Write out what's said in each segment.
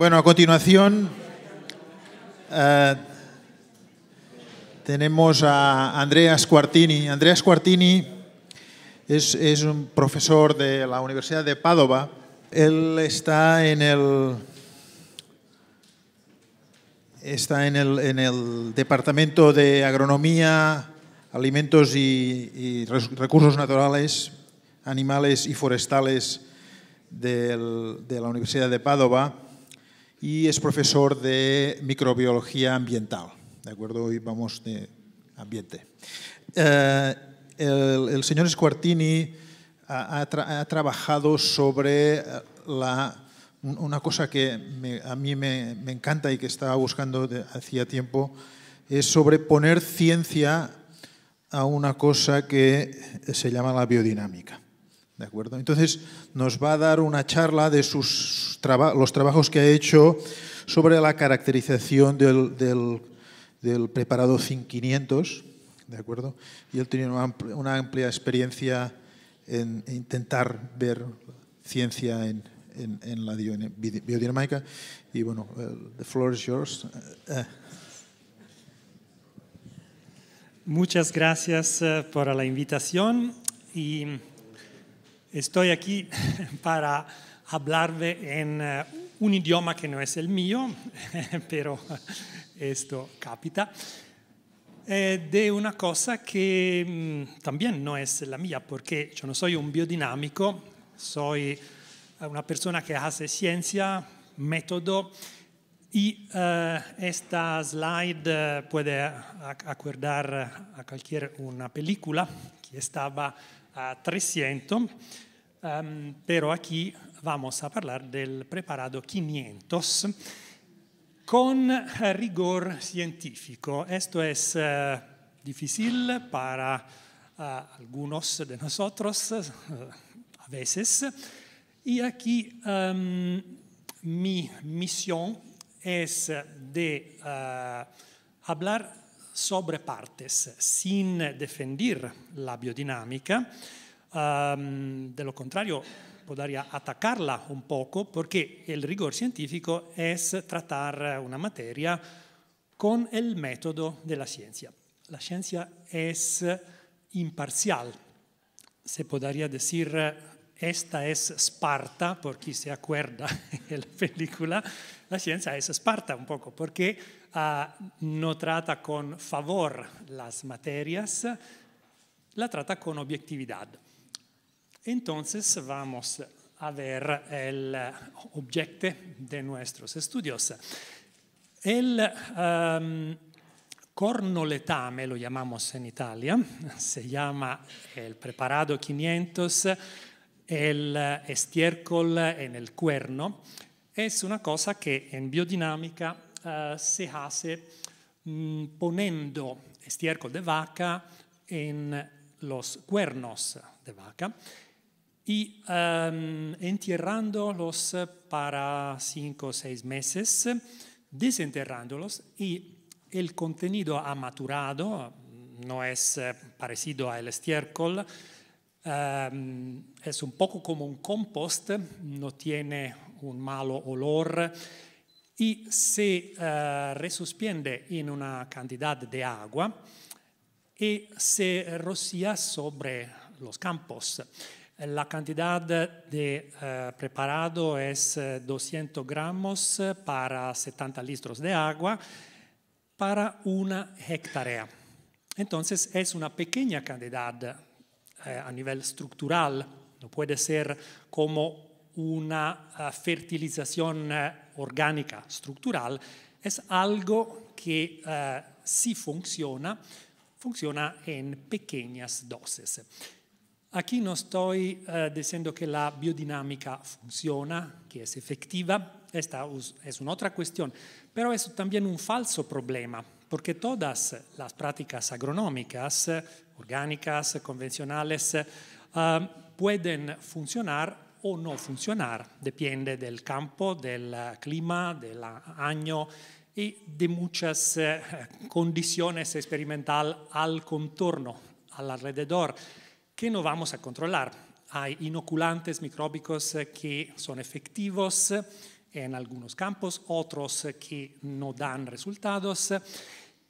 Bueno, a continuación eh, tenemos a Andrea Squartini. Andrea Squartini es, es un profesor de la Universidad de Padova. Él está en el, está en el, en el Departamento de Agronomía, Alimentos y, Recursos Naturales, Animales y Forestales de la Universidad de Padova y es profesor de microbiología ambiental. ¿De acuerdo? Hoy vamos de ambiente. Eh, el, señor Squartini ha, ha, tra ha trabajado sobre eh, la, una cosa que a mí me, me, encanta y que estaba buscando hacía tiempo, es sobre poner ciencia a una cosa que se llama la biodinámica. ¿De acuerdo? Entonces nos va a dar una charla de sus los trabajos que ha hecho sobre la caracterización del, del, del preparado Zinc 500, ¿de acuerdo? Y él tiene una, amplia, experiencia en, en, intentar ver ciencia en, en, la biodinámica. Y bueno, the floor is yours. Muchas gracias uh, por la invitación y Estoy aquí para hablarle en uh, un idioma que no es el mío, pero esto capita, eh, de una cosa que mmm, también no es la mía, porque yo no soy un biodinámico, soy una persona que hace ciencia, método, y uh, esta slide puede acordar a cualquier una película que estaba a 300, um, pero aquí vamos a hablar del preparado 500 con rigor científico. Esto es uh, difícil para uh, algunos de nosotros uh, a veces. Y aquí um, mi misión es de hablar sobre partes sin defender la biodinámica. Um, de lo contrario, podría atacarla un poco porque el rigor científico es tratar una materia con el método de la ciencia. La ciencia es imparcial. Se podría decir, esta es Sparta, por quien se acuerda de la película, la ciencia es Sparta un poco, porque uh, no trata con favor las materias, la trata con objetividad. Entonces vamos a ver el objeto de nuestros estudios. El um, cornoletame, lo llamamos en Italia, se llama el preparado 500, el estiércol en el cuerno, es una cosa que en biodinámica uh, se hace mm, poniendo estiércol de vaca en los cuernos de vaca y um, entierrándolos para cinco o seis meses, desenterrándolos y el contenido amaturado no es eh, parecido al estiércol, um, es un poco como un compost, no tiene un malo olor y se uh, en una cantidad de agua y se rocía sobre los campos. La cantidad de uh, preparado es 200 gramos para 70 litros de agua para una hectárea. Entonces es una pequeña cantidad uh, a nivel estructural, no puede ser como una fertilización orgánica estructural, es algo que uh, si funciona, funciona en pequeñas dosis. Aquí no estoy diciendo que la biodinámica funciona, que es efectiva, esta es una otra cuestión, pero es un falso problema, porque todas las prácticas agronómicas, orgánicas, convencionales, pueden funcionar o no funcionar, depende del campo, del clima, del año y de muchas eh, condiciones experimentales al contorno, alrededor, que no vamos a controlar. Hay inoculantes micróbicos que son efectivos en algunos campos, otros que no dan resultados.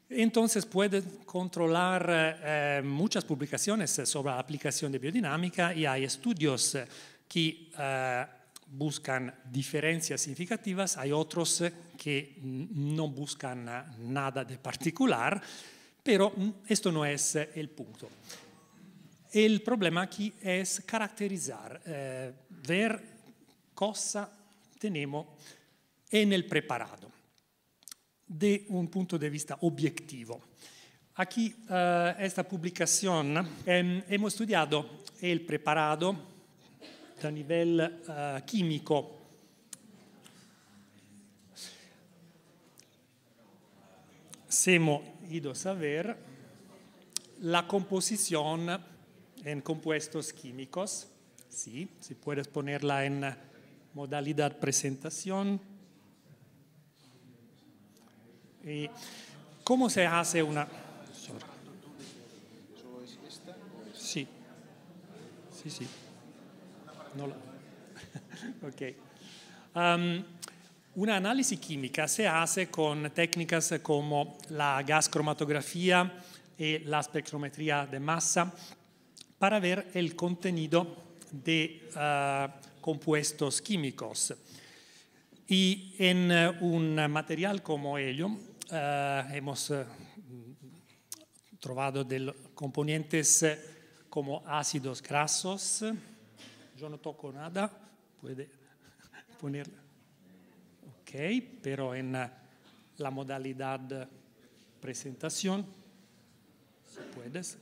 Entonces puede controlar eh, muchas publicaciones sobre la aplicación de biodinámica y hay estudios que eh, buscan diferencias significativas, hay otros que no buscan nada de particular, pero esto no es el punto. El problema aquí es caracterizar, eh, ver cosa tenemos en el preparado de un punto de vista objetivo. Aquí, uh, esta publicación, eh, hemos estudiado el preparado a nivel uh, químico. Hemos ido a saber la composición en compuestos químicos. Sí, si puedes ponerla en modalidad presentación. ¿Y cómo se hace una... Sí, sí, sí. No la... ok. Um, una análisis química se hace con técnicas como la gas cromatografía y la espectrometría de masa para ver el contenido de uh, compuestos químicos. Y en uh, un material como ello, uh, hemos uh, trovado del componentes como ácidos grasos. Yo no toco nada, puede ponerla. Ok, pero en la modalidad presentación, puedes,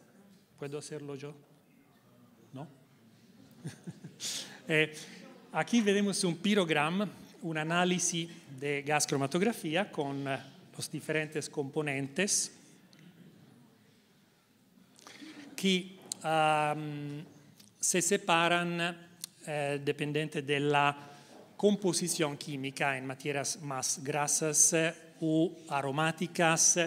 ¿puedo hacerlo yo? ¿No? eh, aquí vemos un pirogram, un análisis de gas cromatografía con los diferentes componentes que um, se separan eh, dependiente de la composición química en materias más grasas o aromáticas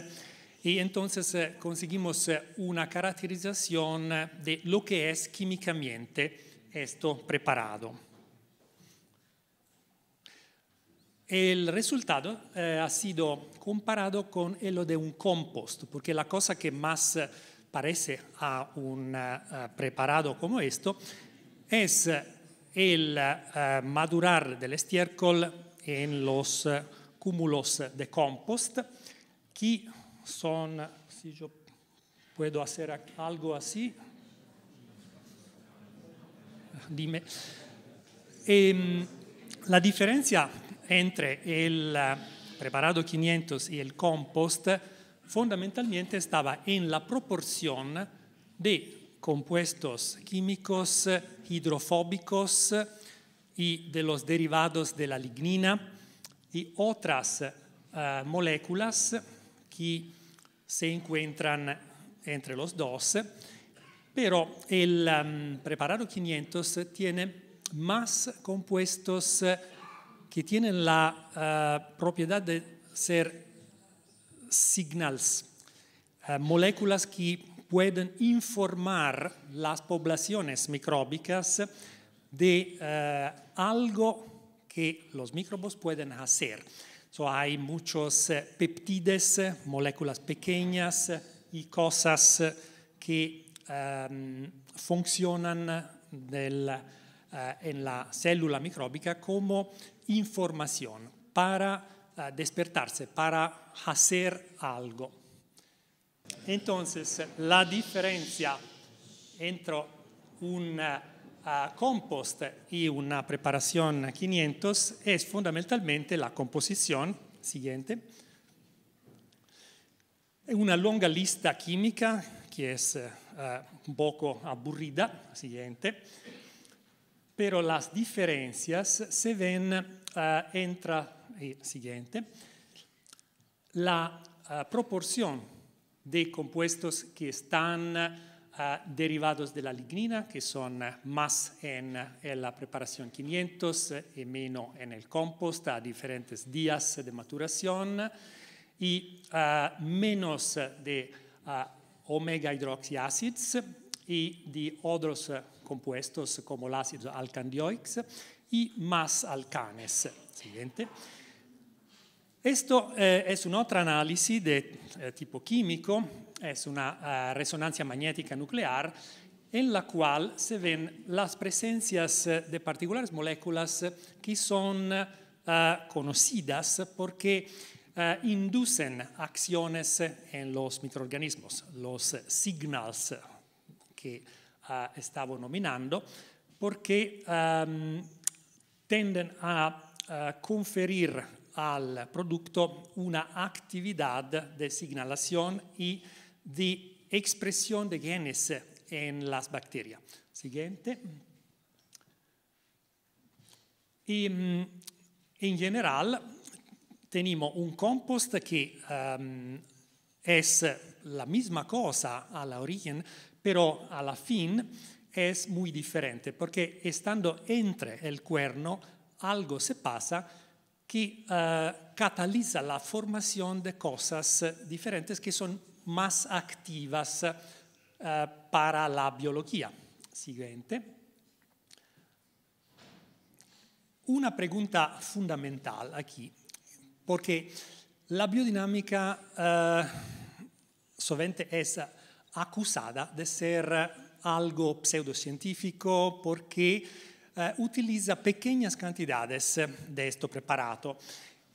y entonces eh, conseguimos una caracterización de lo que es químicamente esto preparado. El resultado eh, ha sido comparado con el de un compost, porque la cosa que más parece a un preparado como esto es el madurar del estiércol en los uh, cúmulos de compost, que son, si yo puedo hacer algo así, dime. E, la diferencia entre el preparado 500 y el compost fundamentalmente estaba en la proporción de compuestos químicos hidrofóbicos y de los derivados de la lignina y otras uh, moléculas que se encuentran entre los dos, pero el um, preparado 500 tiene más compuestos que tienen la uh, propiedad de ser signals, uh, moléculas que pueden informar las poblaciones micróbicas de algo que los microbos pueden hacer. So, hay muchos uh, peptides, moléculas pequeñas y cosas que um, funcionan en la célula micróbica como información para despertarse, para hacer algo. Entonces, la diferencia entre un uh, compost y una preparación 500 es fundamentalmente la composición. Siguiente. Una longa lista química que es uh, un poco aburrida, siguiente, pero las diferencias se ven uh, entre el siguiente, la proporción de compuestos que están uh, derivados de la lignina, que son más en, en, la preparación 500 y menos en el compost a diferentes días de maturación, y menos de omega hidroxyácidos y de otros compuestos como el ácido alcandioics y más alcanes. Siguiente. Esto eh, es una otra análisis de eh, tipo químico, es una uh, resonancia magnética nuclear en la cual se ven las presencias de particulares moléculas que son conocidas porque inducen acciones en los microorganismos, los signals que estaba nominando, porque um, tenden a conferir al producto una actividad de señalación y de expresión de genes en las bacterias. Siguiente. Y mm, en general tenemos un compost que um, es la misma cosa a la origen, pero a la fin es muy diferente, porque estando entre el cuerno, algo se pasa que uh, cataliza la formación de cosas diferentes que son más activas uh, para la biología. Siguiente. Una pregunta fundamental aquí, porque la biodinámica uh, sovente es acusada de ser algo pseudocientífico porque eh, utiliza pequeñas cantidades de esto preparado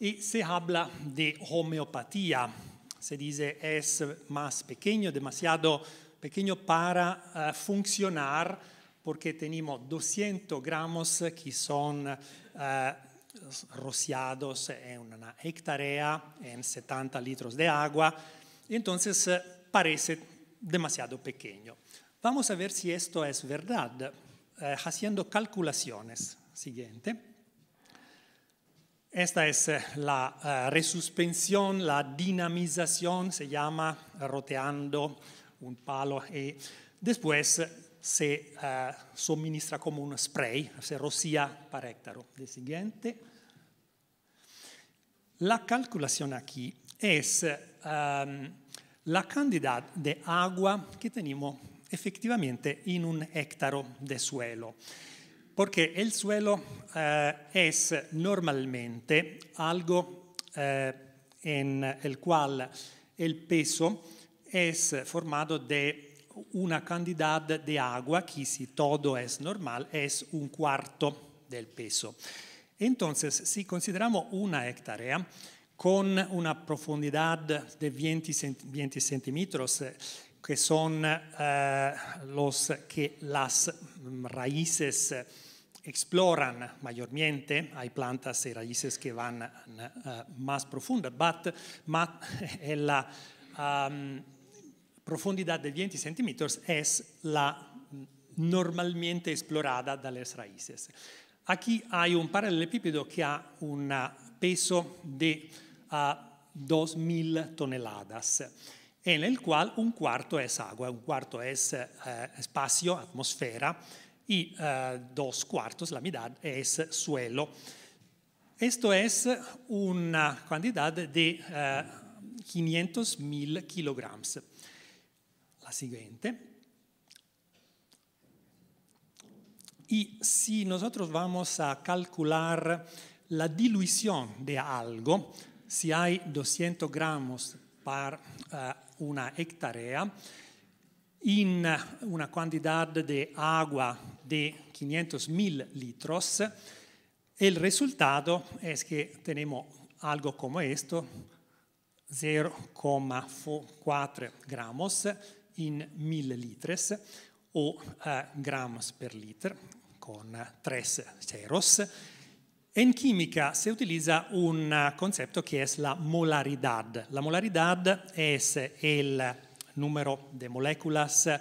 y se habla de homeopatía. Se dice es más pequeño, demasiado pequeño para uh, funcionar porque tenemos 200 gramos que son rociados en una hectárea, en 70 litros de agua, entonces parece demasiado pequeño. Vamos a ver si esto es verdad eh, haciendo calculaciones. Siguiente. Esta es eh, la uh, resuspensión, la dinamización, se llama roteando un palo y después se suministra como un spray, se rocía para hectaro. El siguiente. La calculación aquí es um, la cantidad de agua que tenemos efectivamente en un hectaro de suelo, porque el suelo eh, normalmente algo eh, en el cual peso es formado de una cantidad de agua que si todo es normal es un cuarto del peso. Entonces, si consideramos una hectárea con una profundidad de 20, 20 centímetros, que son uh, los que las raíces exploran mayormente, hay plantas y raíces que van uh, más profundas, but, but la um, profundidad de 20 centímetros es la normalmente explorada de las raíces. Aquí hay un paralelepípedo que ha un peso de uh, 2.000 toneladas en el cual un cuarto es agua, un cuarto es eh, espacio, atmósfera, y eh, dos cuartos, la mitad, es suelo. Esto es una cantidad de eh, 500 mil kilogramos. La siguiente. Y si nosotros vamos a calcular la dilución de algo, si hay 200 gramos para uh, una hectarea in una quantità di acqua di 500.000 litros e il risultato è che abbiamo algo come questo, 0,4 gramos in 1000 litros o eh, gramos per litro con 3 ceros e in chimica si utilizza un eh, concetto che è la molaridad. La molaridad è il numero di moléculas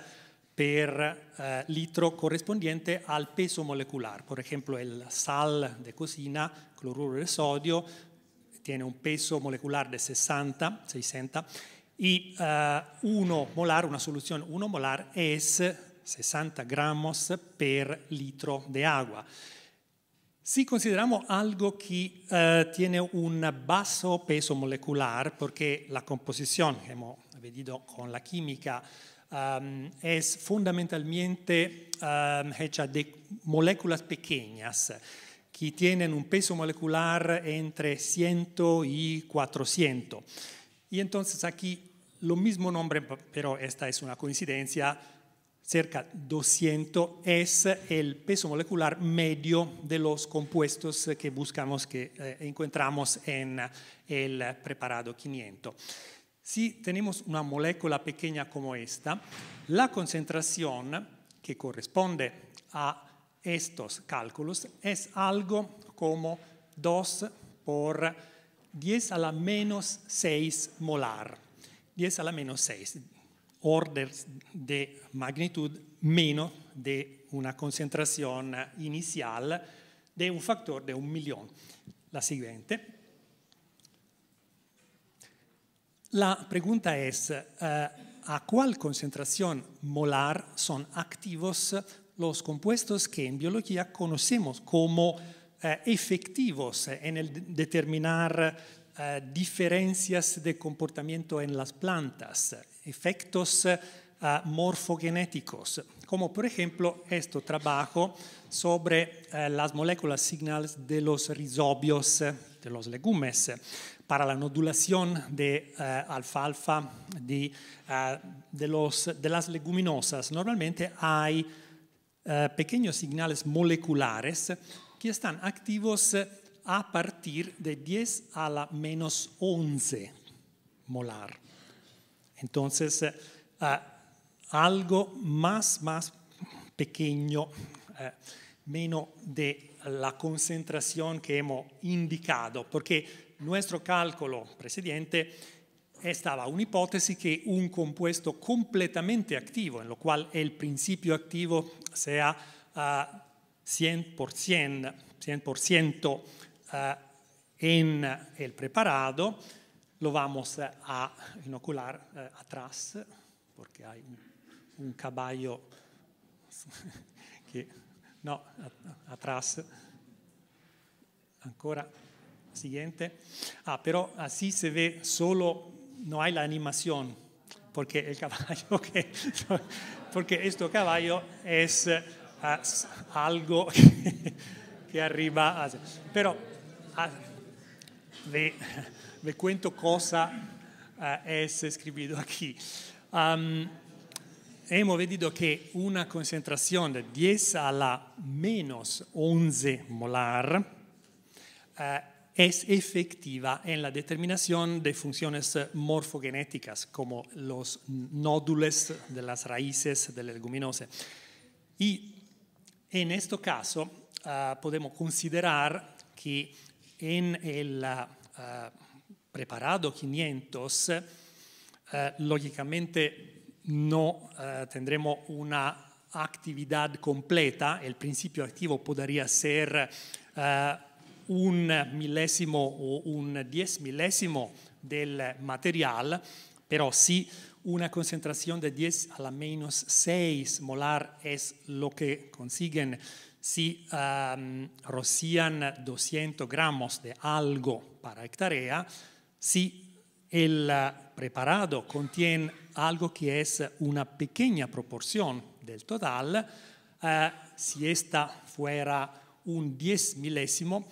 per eh, litro corrispondente al peso molecolare. Per esempio il sal di cosina, cloruro di sodio, tiene un peso molecolare di 60, 600, e 1 eh, molar, una soluzione 1 molar, è 60 gramos per litro di acqua. Si consideramos algo que uh, tiene un bajo peso molecular, porque la composición, hemos visto con la química, es fundamentalmente hecha de moléculas pequeñas que tienen un peso molecular entre 100 y 400. Y entonces aquí lo mismo nombre, pero esta es una coincidencia, cerca 200 es el peso molecular medio de los compuestos que buscamos, que eh, encontramos en el preparado 500. Si tenemos una molécula pequeña como esta, la concentración que corresponde a estos cálculos es algo como 2 por 10 a la menos 6 molar. 10 a la menos 6, orders de magnitud menos de una concentración inicial de un factor de un millón. La siguiente. La pregunta es, uh, ¿a cuál concentración molar son activos los compuestos que en biología conocemos como uh, efectivos en el determinar uh, diferencias de comportamiento en las plantas, efectos morfogenéticos, como por ejemplo este trabajo sobre las moléculas signales de los rizobios de los legumes para la nodulación de uh, alfalfa de, de, los, de, las leguminosas, normalmente hay pequeños señales moleculares que están activos a partir de 10 a la menos 11 molar. Entonces, algo más, más pequeño, menos de la concentración que hemos indicado, porque nuestro cálculo precedente estaba una hipótesis que un compuesto completamente activo, en lo cual el principio activo sea uh, 100%, 100% uh, en el preparado, lo vamos a inocular uh, atrás, porque hay un, un caballo que, no, atrás, ancora Siguiente. Ah, pero así se ve solo, no hay la animación, porque el caballo que, porque este caballo es uh, algo que, que, arriba. Pero uh, ve, cuento cosa uh, es escrito aquí. Um, hemos visto que una concentración de 10 a la menos 11 molar uh, es efectiva en la determinación de funciones morfogenéticas como los nódulos de las raíces de la leguminosa. Y en este caso uh, podemos considerar que en uh, preparado 500 uh, lógicamente no tendremos una actividad completa, el principio activo podría ser un millesimo o un diez millesimo del material, pero si una concentración de 10 a la menos 6 molar es lo que consiguen. Si um, rocían 200 gramos de algo para hectárea, si el preparado contiene algo que es una pequeña proporción del total, uh, si esta fuera un 10 milésimo,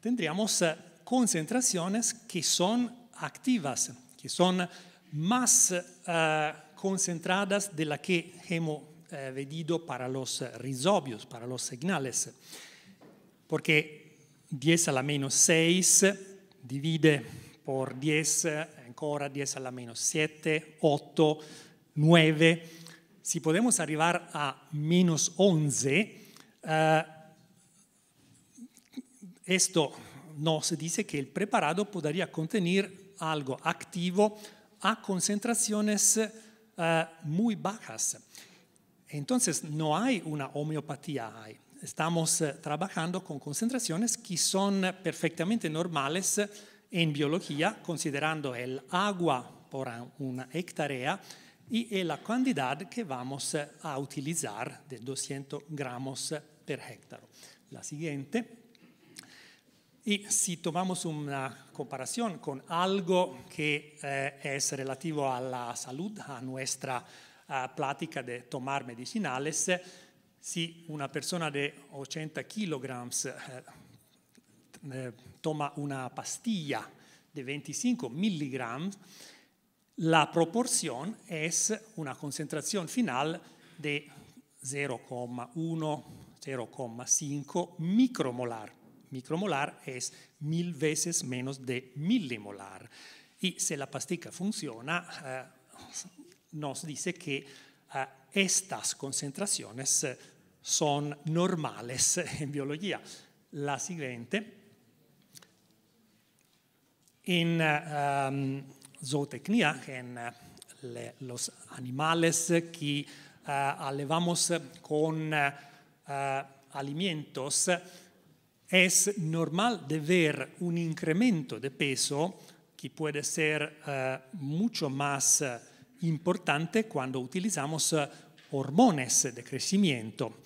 tendríamos eh, concentraciones que son activas, que son más uh, concentradas de la que hemos uh, venido para los rizobios, para los señales. Porque 10 a la menos 6 divide por 10, ancora 10 a la menos 7, 8, 9. Si podemos arribar a menos 11, uh, esto nos dice que el preparado podría contener algo activo a concentraciones uh, muy bajas. Entonces no hay una homeopatía ahí. Estamos uh, trabajando con concentraciones que son perfectamente normales en biología, considerando el agua por una hectárea y la cantidad que vamos a utilizar de 200 gramos per hectaro. La siguiente. Y si tomamos una comparación con algo que eh, es relativo a la salud, a nuestra uh, plática de tomar medicinales, si una persona de 80 kilogramos eh, eh, toma una pastilla de 25 miligramos, la proporción es una concentración final de 0,1, 0,5 micromolar. Micromolar es mil veces menos de milimolar. Y si la pastilla funciona, eh, nos dice que eh, estas concentraciones son normales en biología. La siguiente. En um, zootecnia, en le, los animales que uh, alevamos con alimentos, es normal ver un incremento de peso que puede ser mucho más importante cuando utilizamos hormones de crecimiento.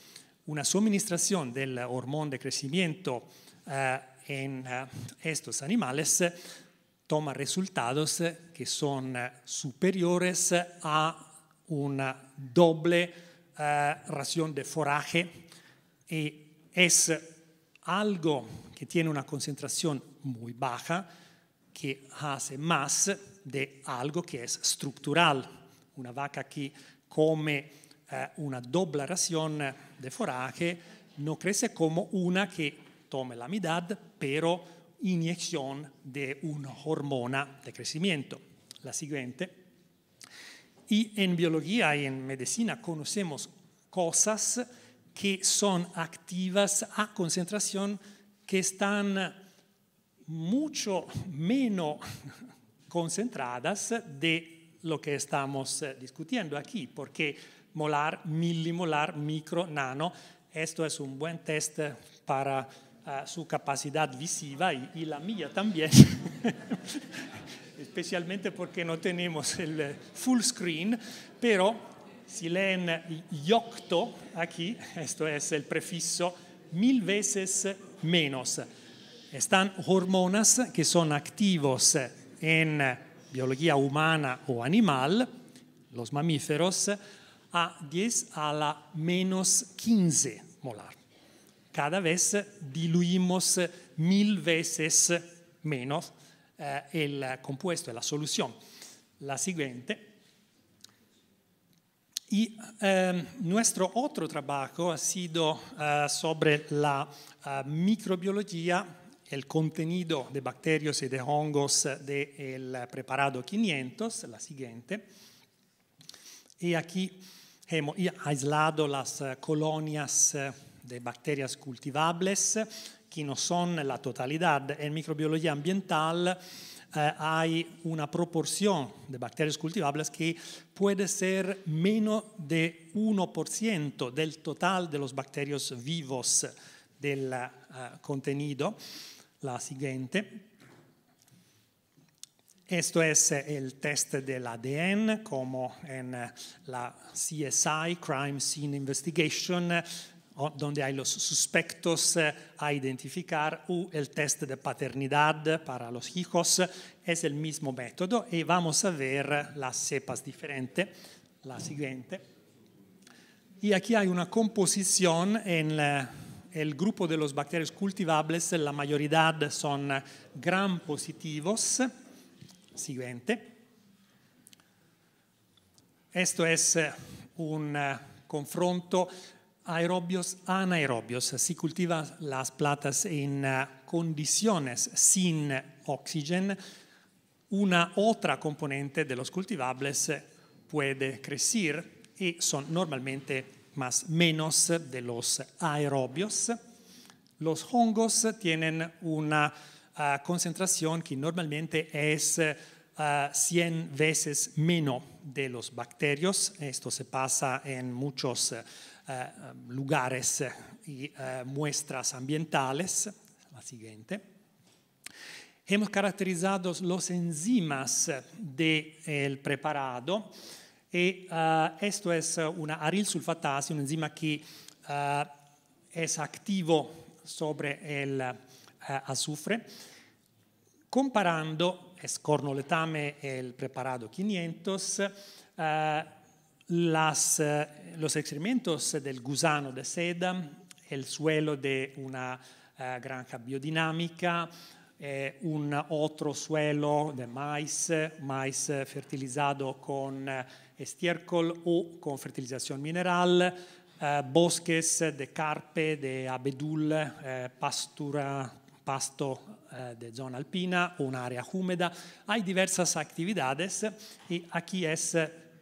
Una suministración del hormón de crecimiento en estos animales toma resultados que son superiores a una doble uh, ración de foraje y es algo que tiene una concentración muy baja que hace más de algo que es estructural. Una vaca que come eh, una doble ración de foraje no crece como una que tome la mitad, pero inyección de una hormona de crecimiento. La siguiente. Y en biología y en medicina conocemos cosas que son activas a concentración que están mucho menos concentradas de lo que estamos eh, discutiendo aquí, porque molar, milimolar, micro, nano. Esto es un buen test para su capacidad visiva y, y la mía también, especialmente porque no tenemos el full screen, pero si leen yocto aquí, esto es el prefijo, mil veces menos. Están hormonas que son activos en biología humana o animal, los mamíferos, a 10 a la menos 15 molar. Cada vez diluimos mil veces menos eh, el compuesto, la solución. La siguiente. Y eh, nuestro otro trabajo ha sido eh, sobre la uh, microbiología, el contenido de bacterios y de hongos del preparado 500, la siguiente. Y aquí hemos aislado las eh, colonias eh, de bacterias cultivables, que no son la totalidad. En microbiología ambiental eh, hay una proporción de bacterias cultivables que puede ser menos de 1% del total de los bacterios vivos del uh, contenido. La siguiente. Esto es el test del ADN, como en la CSI, Crime Scene Investigation, donde hay los suspectos a identificar, o el test de paternidad para los hijos. Es el mismo método y vamos a ver las cepas diferentes. La siguiente. Y aquí hay una composición en el grupo de los bacterios cultivables, la mayoría son gram positivos siguiente. Esto es eh, un confronto aerobios anaerobios. Se cultivan las plantas en uh, condiciones sin oxígeno. Una otra componente de los cultivables puede crecer y son normalmente más menos de los aerobios. Los hongos tienen una uh, concentración que normalmente es uh, 100 veces menos de los bacterios. Esto se pasa en muchos lugares y muestras ambientales. La siguiente. Hemos caracterizado los enzimas del preparado y esto es una arilsulfatasa, un enzima que es activo sobre el eh, azufre, comparando escornoletame el preparado 500, eh, las, los experimentos del gusano de seda, el suelo de una eh, granja biodinámica, eh, un otro suelo de maíz, maíz fertilizado con eh, estiércol o con fertilización mineral, eh, bosques de carpe, de abedul, eh, pastura, pasto eh, de zona alpina o un área húmeda. Hay diversas actividades y aquí es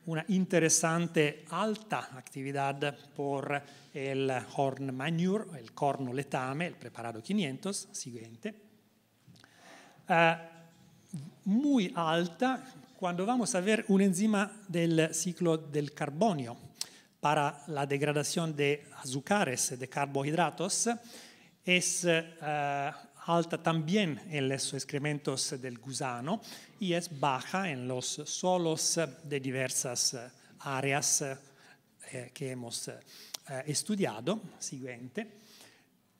una interesante alta actividad por el horn manure, el corno letame, el preparado 500, siguiente. Uh, muy alta cuando vamos a ver un enzima del ciclo del carbonio para la degradación de azúcares, de carbohidratos, es uh, alta también en los excrementos del gusano y es baja en los solos de diversas áreas eh, que hemos eh, estudiado. Siguiente.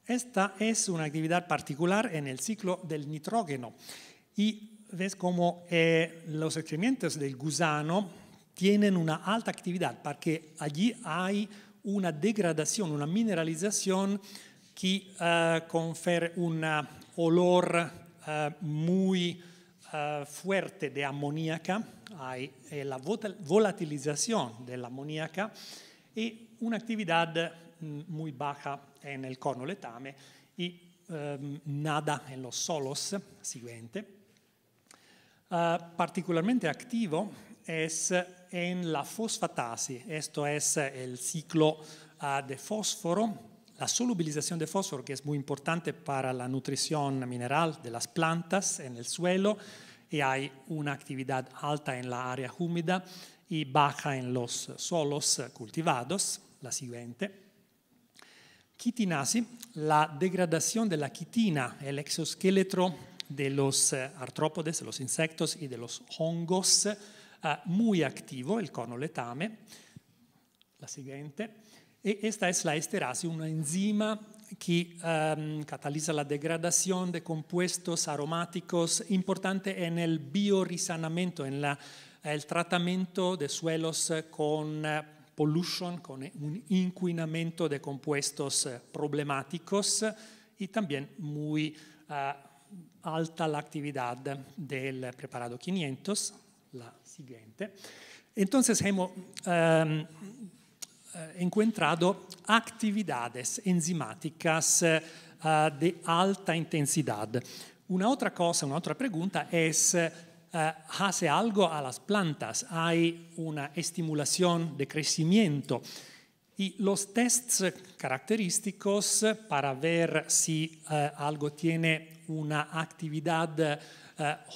Esta es una actividad particular en el ciclo del nitrógeno y ves cómo eh, los excrementos del gusano tienen una alta actividad porque allí hay una degradación, una mineralización que uh, confiere un olor uh, muy uh, fuerte de amoníaca, hay eh, la volatilización de la amoníaca y una actividad mm, muy baja en el corno letame y um, nada en los solos siguiente. particularmente activo es en la fosfatasi, esto es el ciclo de fósforo la solubilización de fósforo, que es muy importante para la nutrición mineral de las plantas en el suelo, y hay una actividad alta en la área húmeda y baja en los solos cultivados, la siguiente. Quitinasi, la degradación de la quitina, el exoesqueleto de los eh, artrópodes, de los insectos y de los hongos, eh, muy activo, el cono letame. La siguiente. E esta es la esterase, una enzima que um, cataliza la degradación de compuestos aromáticos importante en el biorisanamiento, en el tratamiento de suelos con uh, pollution, con un inquinamiento de compuestos uh, problemáticos y también muy alta la actividad del preparado 500, la siguiente. Entonces hemos um, Eh, encontrado actividades enzimáticas eh, de alta intensidad. Una otra cosa, una otra pregunta es, eh, ¿hace algo a las plantas? ¿Hay una estimulación de crecimiento? Y los tests característicos para ver si algo tiene una actividad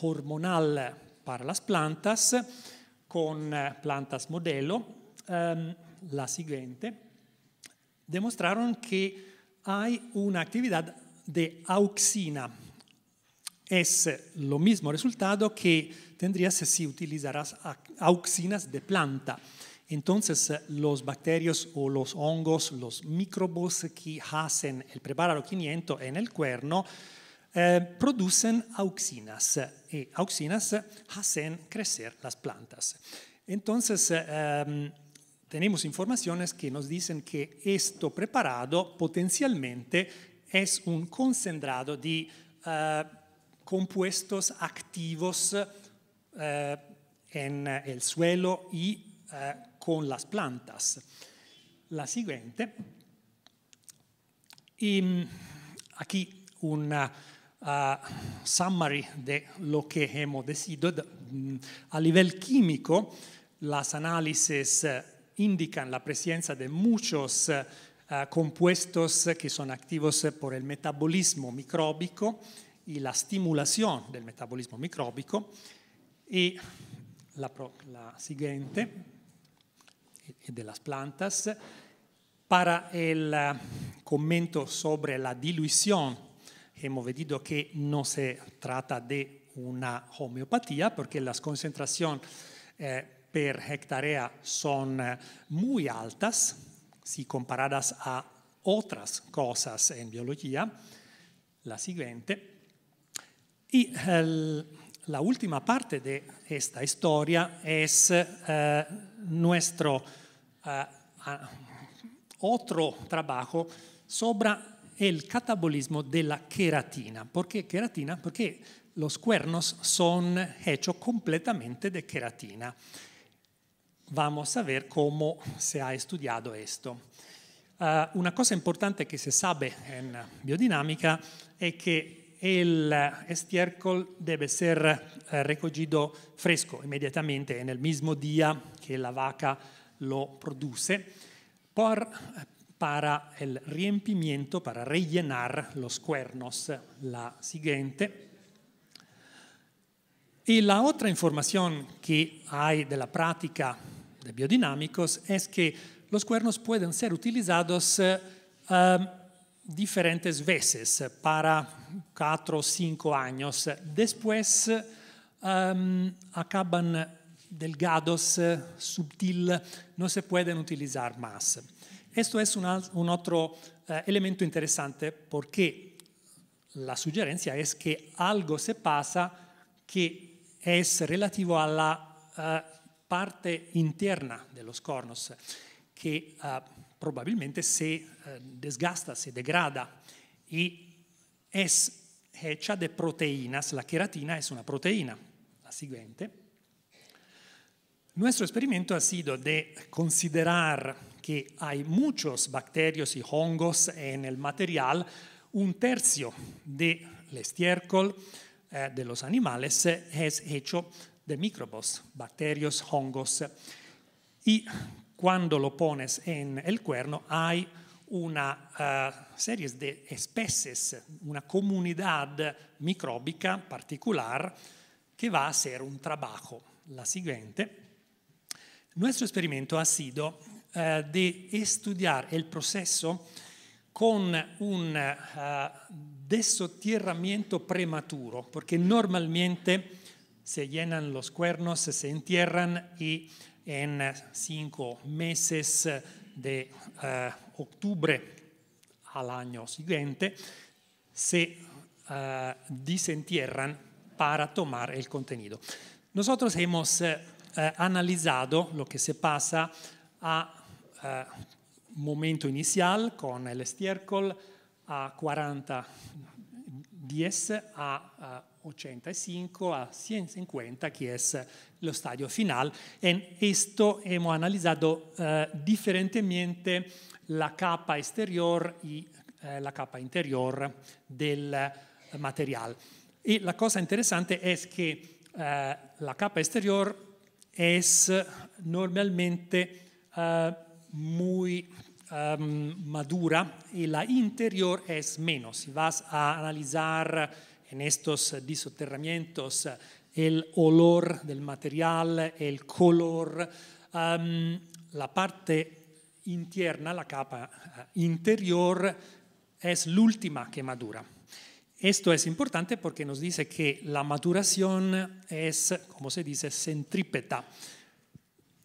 hormonal para las plantas con plantas modelo ehm, la siguiente, demostraron que hay una actividad de auxina. Es lo mismo resultado que tendrías si utilizaras auxinas de planta. Entonces, los bacterios o los hongos, los microbos que hacen el preparado 500 en el cuerno, eh, producen auxinas y auxinas hacen crecer las plantas. Entonces, eh, tenemos informaciones que nos dicen que esto preparado potencialmente es un concentrado de uh, compuestos activos uh, en el suelo y uh, con las plantas. La siguiente. Y mm, aquí una summary de lo que hemos decidido. Mm, a nivel químico, las análisis indican la presencia de muchos uh, compuestos que son activos por el metabolismo micróbico y la estimulación del metabolismo micróbico. Y la, la siguiente, de las plantas, para el uh, comento sobre la dilución, hemos visto que no se trata de una homeopatía, porque las concentraciones eh, per hectárea son eh, muy altas si comparadas a otras cosas en biología. La siguiente. Y la última parte de esta historia es eh, nuestro eh, otro trabajo sobre el catabolismo de la queratina. ¿Por qué queratina? Porque los cuernos son hechos completamente de queratina. Vamos a ver cómo se ha estudiado esto. Uh, una cosa importante que se sabe en biodinámica es que el estiércol debe ser uh, recogido fresco inmediatamente en el mismo día que la vaca lo produce por, para el riempimiento, para rellenar los cuernos. La siguiente. Y la otra información que hay de la práctica de biodinámicos es que los cuernos pueden ser utilizados uh, diferentes veces para cuatro o cinco años. Después um, acaban delgados, sutil, no se pueden utilizar más. Esto es una, un otro uh, elemento interesante porque la sugerencia es que algo se pasa que es relativo a la uh, parte interna de los cornos que uh, probabilmente se uh, desgasta, se degrada y es hecha de proteínas. La queratina es una proteína. La siguiente. Nuestro experimento ha sido de considerar que hay muchos bacterios y hongos en el material. Un tercio del estiércol eh, de los animales es hecho de microbos, bacterios, hongos. Y cuando lo pones en el cuerno hay una uh, serie de especies, una comunidad micróbica particular que va a hacer un trabajo. La siguiente. Nuestro experimento ha sido uh, de estudiar el proceso con un uh, desotierramiento prematuro, porque normalmente se llenan los cuernos, se entierran y en cinco meses de uh, octubre al año siguiente se uh, desentierran para tomar el contenido. Nosotros hemos analizado lo que se pasa a momento inicial con el estiércol a 40 10 a 85 a 150 che è lo stadio final. e questo abbiamo analizzato eh, differentemente la capa exterior e eh, la capa interior del eh, material. E la cosa interessante è che eh, la capa exterior è normalmente eh, muy um, madura y la interior es menos. Si vas a analizar en estos disoterramientos el olor del material, el color, la parte interna, la capa uh, interior, es la última que madura. Esto es importante porque nos dice que la maduración es, como se dice, centrípeta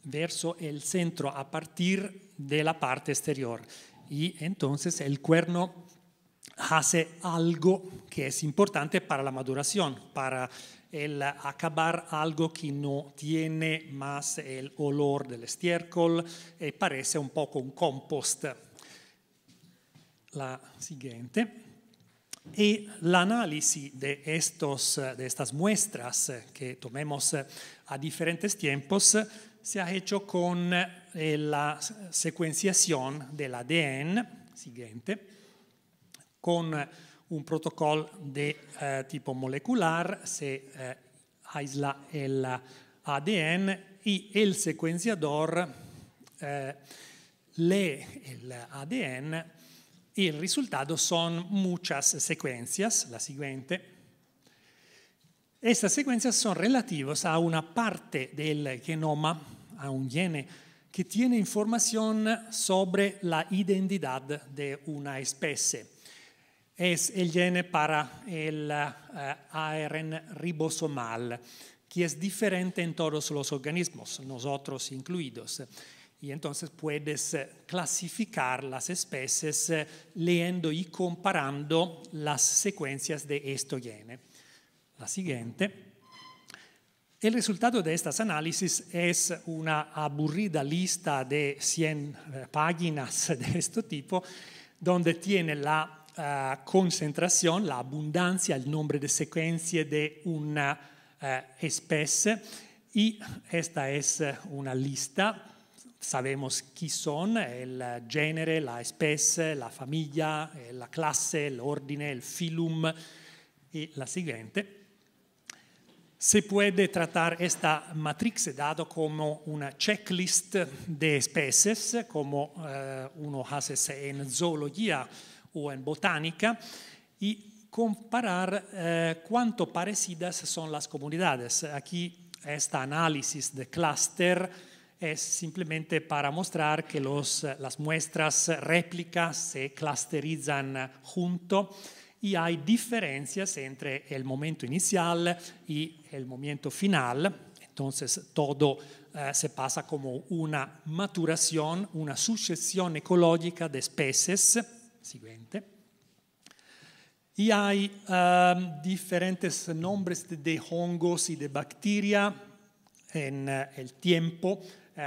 verso el centro a partir de la parte exterior. Y entonces el cuerno hace algo que es importante para la maduración, para el acabar algo que no tiene más el olor del estiércol y parece un poco un compost. La siguiente. Y el análisis de, estos, de estas muestras que tomemos a diferentes tiempos se ha hecho con eh, la secuenciación del ADN siguiente, con un protocollo di eh, tipo molecular, se eh, aisla el ADN e il sequenziador eh, le el ADN il risultato sono muchas sequencias, la seguente. Estas sequencias sono relative a una parte del genoma, a un gene, che tiene informazione sobre la identità di una specie. Es el gene para el uh, ARN ribosomal, que es diferente en todos los organismos, nosotros incluidos. Y entonces puedes clasificar las especies leyendo y comparando las secuencias de este gene la siguiente. El resultado de estas análisis es una aburrida lista de 100 eh, páginas de este tipo, donde tiene la uh, concentrazione, la abundancia, il numero di sequenze di una uh, eh, especie. E questa è una lista sabemos chi sono, il genere, la specie, la famiglia, la classe, l'ordine, il filum e la siguiente. Se può trattare questa matrix dado come una checklist di specie, come eh, uno hace en zoologia o en botánica, y comparar uh, cuánto parecidas son las comunidades. Aquí este análisis de clúster es simplemente para mostrar que los, las muestras réplicas se clusterizan junto y hay diferencias entre el momento inicial y el momento final. Entonces todo uh, se pasa como una maturación, una sucesión ecológica de especies. Siguiente. Y hay uh, diferentes nombres de, hongos y de bacteria en uh, el tiempo.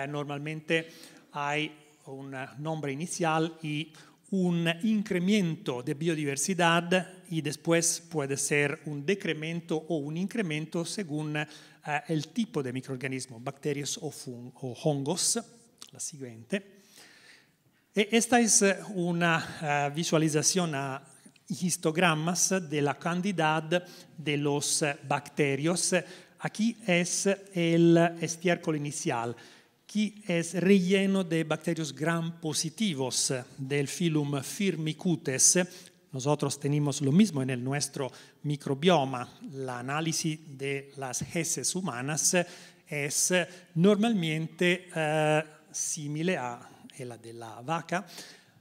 normalmente hay un nombre inicial y un incremento de biodiversidad y después puede ser un decremento o un incremento según uh, el tipo de microorganismo, bacterias o, hongos. La siguiente. E esta es una uh, visualización a histogramas de la cantidad de los bacterios. Aquí es el estiércol inicial que es relleno de bacterios gram positivos del filum Firmicutes. Nosotros tenemos lo mismo en el nuestro microbioma. La análisis de las heces humanas es normalmente simile a la de la vaca,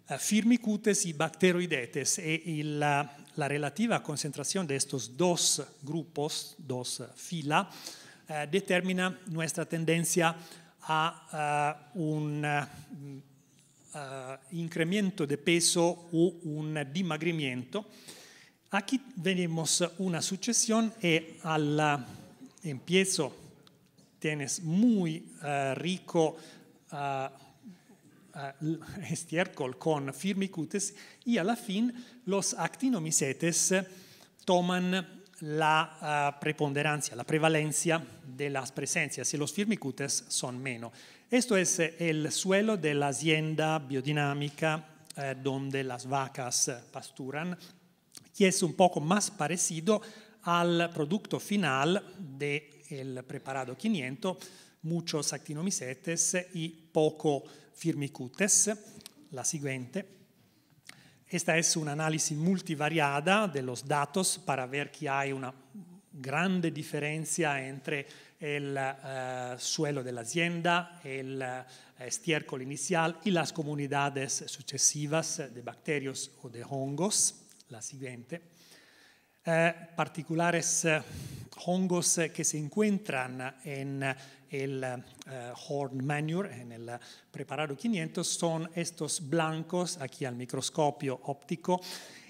uh, Firmicutes y Bacteroidetes, y la, la, relativa concentración de estos dos grupos, dos filas, uh, determina nuestra tendencia a uh, un uh, incremento de peso o un dimagrimiento. Aquí tenemos una sucesión y al empiezo tienes muy uh, rico estiércol con firmicutes y a la fin los actinomicetes toman la uh, preponderancia, la prevalencia de las presencias y los firmicutes son menos. Esto es eh, el suelo de la hacienda biodinámica eh, donde las vacas eh, pasturan, que es un poco más parecido al producto final del preparado 500, muchos actinomicetes y poco firmicutes. La siguiente. Esta es un análisis multivariada de los datos para ver que hay una grande diferencia entre el uh, suelo de la hacienda, el uh, estiércol inicial y las comunidades sucesivas de bacterios o de hongos. La siguiente. Uh, particulares hongos que se encuentran en el uh, horn manure, en el preparado 500, son estos blancos aquí al microscopio óptico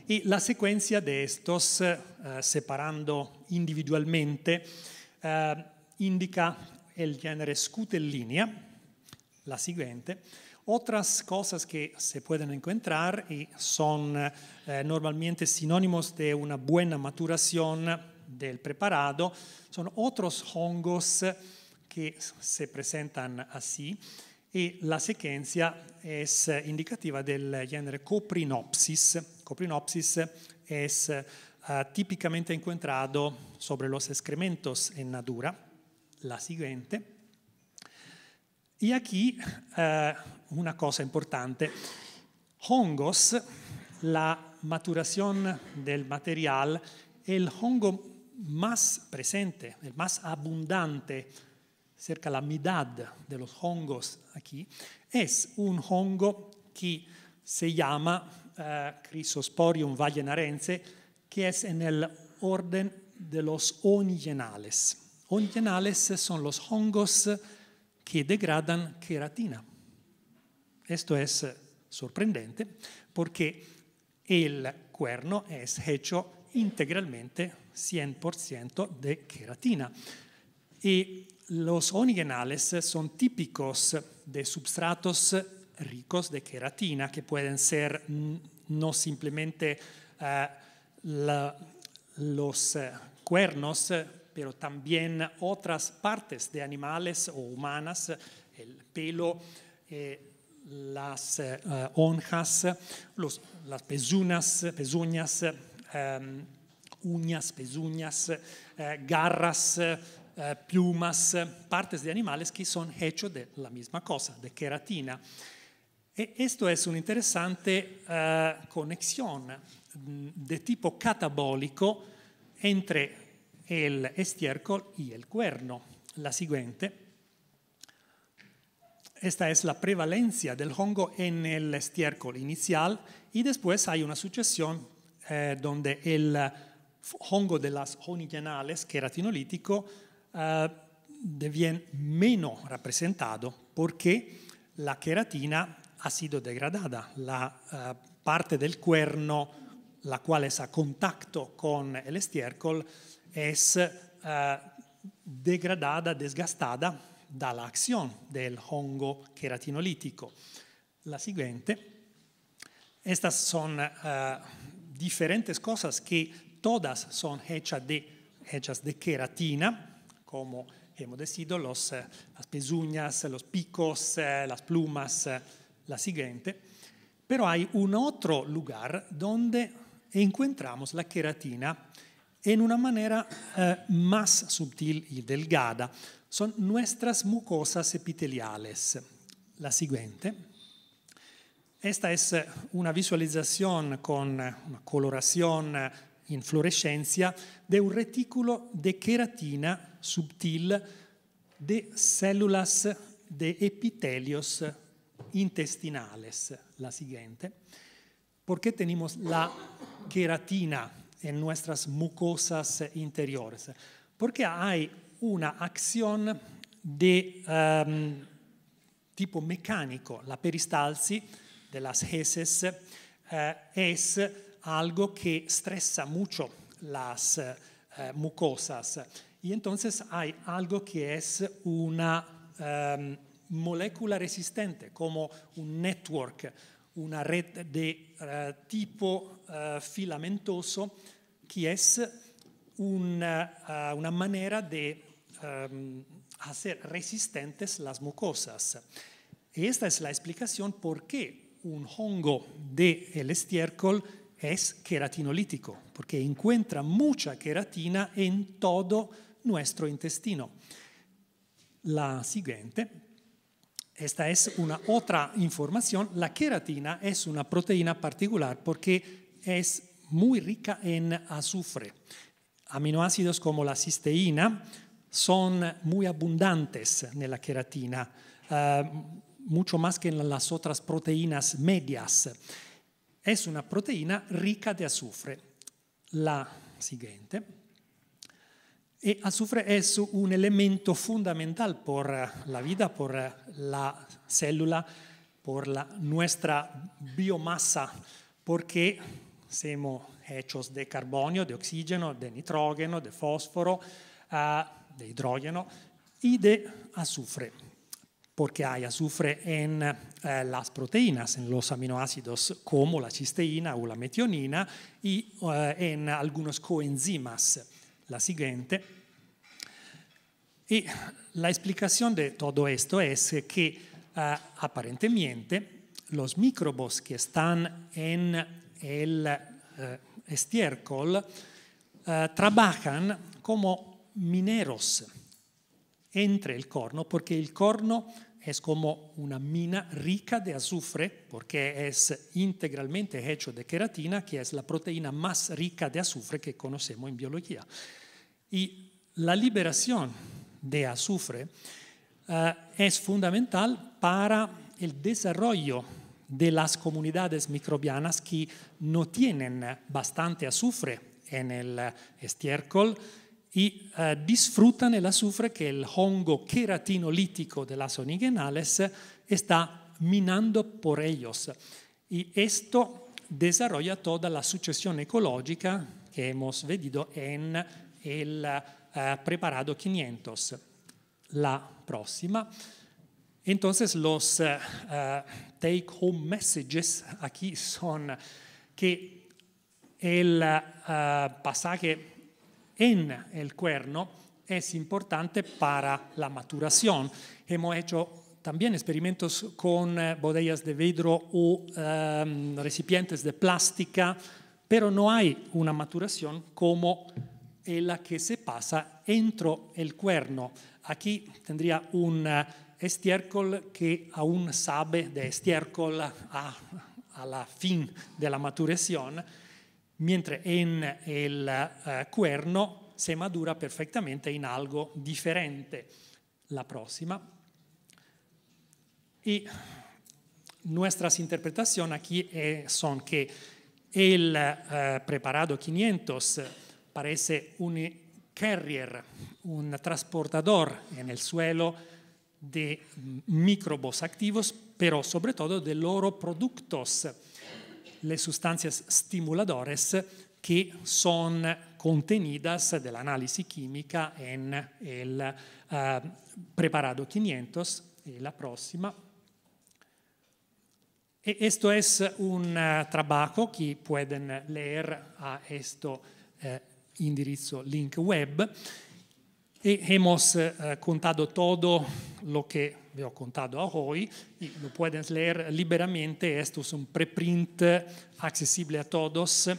y la secuencia de estos, uh, separando individualmente, uh, indica el género Scutellinia, la siguiente. Otras cosas que se pueden encontrar y son eh, normalmente sinónimos de una buena maturación del preparado son otros hongos che si presentano così e la sequenza è indicativa del genere Coprinopsis. Coprinopsis è uh, eh, tipicamente incontrato sobre los excrementos en natura, la seguente. E qui chi eh, una cosa importante, hongos, la maturazione del material, è il hongo più presente, il più abbondante cerca la mitad de los hongos aquí, es un hongo que se llama uh, Chrysosporium vallenarense, que es en el orden de los onigenales. Onigenales son los hongos que degradan queratina. Esto es sorprendente porque el cuerno es hecho integralmente 100% de queratina. Y los onigenales son típicos de substratos ricos de queratina que pueden ser no simplemente eh, los eh, cuernos, pero también otras partes de animales o humanas, el pelo, eh, las honjas, los, las pezuñas, pezuñas eh, uñas, pezuñas, garras, eh, plumas, partes de animales que son hechos de la misma cosa, de queratina. E esto es una interesante eh, conexión mm, de tipo catabólico entre el estiércol y el cuerno. La siguiente. Esta es la prevalencia del hongo en el estiércol inicial y después hay una sucesión eh, donde el hongo de las onigenales, queratinolítico, eh, deviene menos representado porque la queratina ha sido degradada. La eh, parte del cuerno, la cual es a contacto con el estiércol, es eh, degradada, desgastada da la acción del hongo queratinolítico. La siguiente. Estas son uh, diferentes cosas que todas son hechas de, hechas de queratina, como hemos decidido, los, uh, las pezuñas, los picos, uh, las plumas, la siguiente. Pero hay un otro lugar donde encontramos la queratina en una manera más sutil y delgada son nuestras mucosas epiteliales. La siguiente. Esta es una visualización con una coloración in de un retículo de queratina sutil de células de epitelios intestinales. La siguiente. ¿Por qué tenemos la queratina en nuestras mucosas interiores? Porque hay una acción de um, tipo mecánico. La peristalsis de las heces uh, algo que estresa mucho las uh, mucosas. Y entonces hay algo que es una um, molécula resistente, como un network, una red de uh, tipo filamentoso que es una, manera de um, hacer resistentes las mucosas. Y esta es la explicación por qué un hongo del el estiércol es queratinolítico, porque encuentra mucha queratina en todo nuestro intestino. La siguiente, esta es una otra información, la queratina es una proteína particular porque es muy rica en azufre. Aminoácidos como la cisteína, son muy abundantes en la queratina, uh, mucho más que en las otras proteínas medias. è su una proteina ricca di azufre, la seguente, e azufre è un elemento fondamentale per la vita, per la cellula, per la nostra biomassa, perché siamo hechos di carbonio, di ossigeno, di nitrogeno, di fosforo, eh, ah, di idrogeno e di azufre. Porque hay azufre en eh, las proteínas, en los aminoácidos como la cisteína o la metionina y eh, en algunos coenzimas. La siguiente. Y la explicación de todo esto es que eh, aparentemente los microbos que están en el estiércol trabajan como mineros entre el corno, porque el corno es como una mina rica de azufre, porque es integralmente hecho de queratina, que es la proteína más rica de azufre que conocemos en biología. Y la liberación de azufre uh, es fundamental para el desarrollo de las comunidades microbianas que no tienen bastante azufre en el estiércol, y uh, disfrutan el azufre que el hongo queratinolítico de las onigenales está minando por ellos. Y esto desarrolla toda la sucesión ecológica que hemos visto en el uh, preparado 500. La próxima. Entonces los uh, take home messages aquí son que el uh, pasaje en el cuerno es importante para la maturación. Hemos hecho también experimentos con uh, botellas de vidrio o um, recipientes de plástica, pero no hay una maturación como la que se pasa dentro el cuerno. Aquí tendría un uh, estiércol que aún sabe de estiércol a, a la fin de la maturación, mientras en el uh, cuerno se madura perfectamente en algo diferente. La próxima. Y nuestras interpretaciones aquí eh, son que el uh, preparado 500 parece un carrier, un transportador en el suelo de microbos activos, pero sobre todo de loro productos, las sustancias estimuladores que son contenidas de la análisis química en el uh, preparado 500 y la próxima. E esto es un uh, trabajo que pueden leer a este uh, indirizzo link web y hemos uh, contado todo lo que vi ho contado a hoy y lo pueden leer liberamente. Esto es un preprint accesible a todos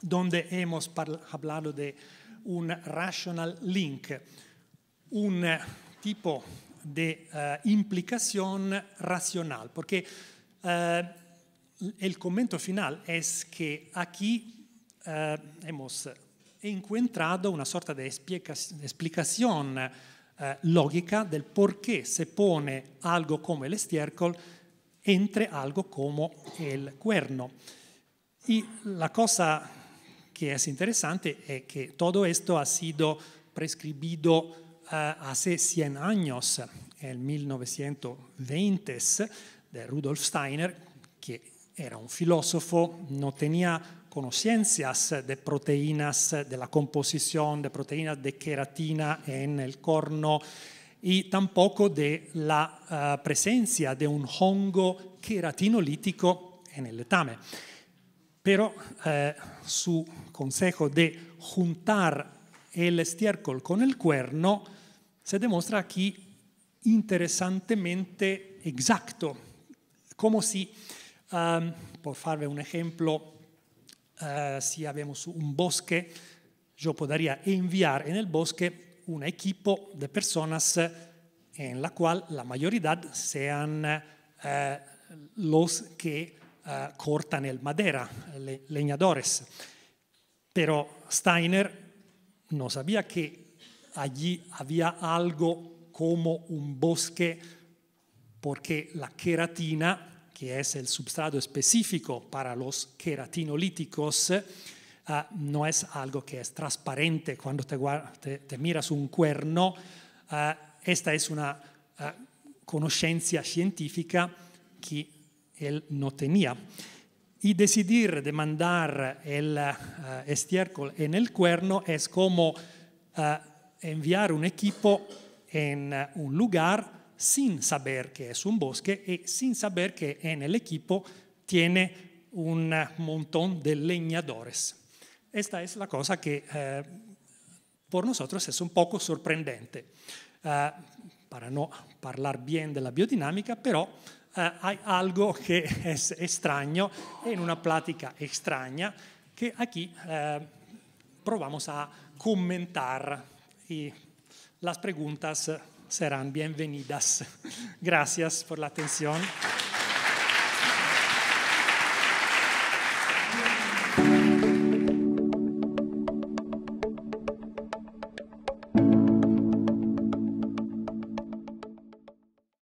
donde hemos hablado de un rational link, un tipo de uh, implicación racional, porque uh, el comento final es que aquí uh, hemos encontrado una sorta de explicación lógica del por qué se pone algo como el estiércol entre algo como el cuerno. Y la cosa que es interesante es que todo esto ha sido prescribido uh, hace 100 años, en 1920, de Rudolf Steiner, que era un filósofo, no tenía conociencias de proteínas, de la composición de proteínas de queratina en el corno y tampoco de la uh, presencia de un hongo queratinolítico en el letame. Pero eh, su consejo de juntar el estiércol con el cuerno se demuestra aquí interesantemente exacto, como si, um, por farle un ejemplo, uh, si habemos un bosque, yo podría enviar en el un equipo de personas en la cual la mayoría sean uh, los que uh, cortan el madera, le, leñadores. Pero Steiner no sabía que allí había algo como un bosque porque la queratina, que es el substrato específico para los queratinolíticos, uh, no es algo que es transparente cuando te, miras un cuerno. Uh, esta es una uh, conoscenza científica que él no tenía. Y decidir de mandar el estiércol en el cuerno es como enviar un equipo en un lugar sin saber que es un bosque y sin saber que en el equipo tiene un montón de leñadores. Esta es la cosa que por nosotros es un poco sorprendente. para no hablar bien de la biodinámica, pero eh, hay algo que es extraño en una plática extraña que aquí eh, probamos a comentar y las preguntas serán bienvenidas. Gracias por la atención.